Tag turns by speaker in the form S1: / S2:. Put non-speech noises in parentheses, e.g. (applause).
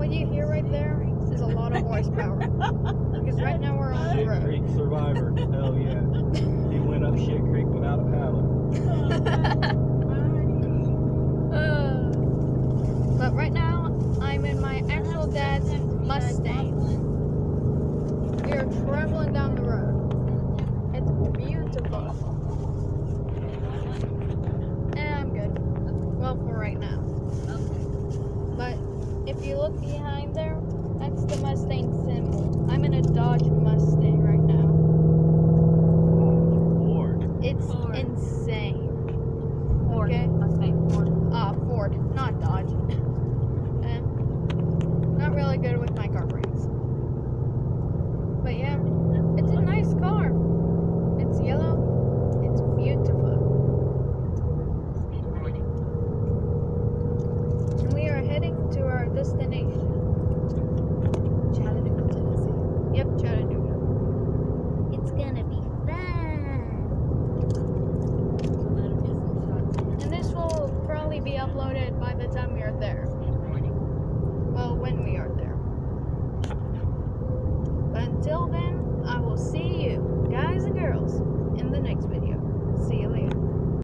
S1: What you hear right there is a lot of horsepower. Because right now we're on the
S2: Shit
S1: road.
S2: Creek Survivor. Hell yeah. He went up Shit Creek without a paddle.
S1: Uh, (laughs) but right now, I'm in my actual dad's Mustang. We are traveling down the road. It's beautiful. And I'm good. Well, for right now. If you look behind there, that's the Mustang symbol. I'm in a Dodge Mustang right now.
S2: Lord.
S1: It's
S3: Ford.
S1: insane.
S3: Ford.
S1: Okay.
S3: Mustang. Ford.
S1: Uh, Ford, not Dodge.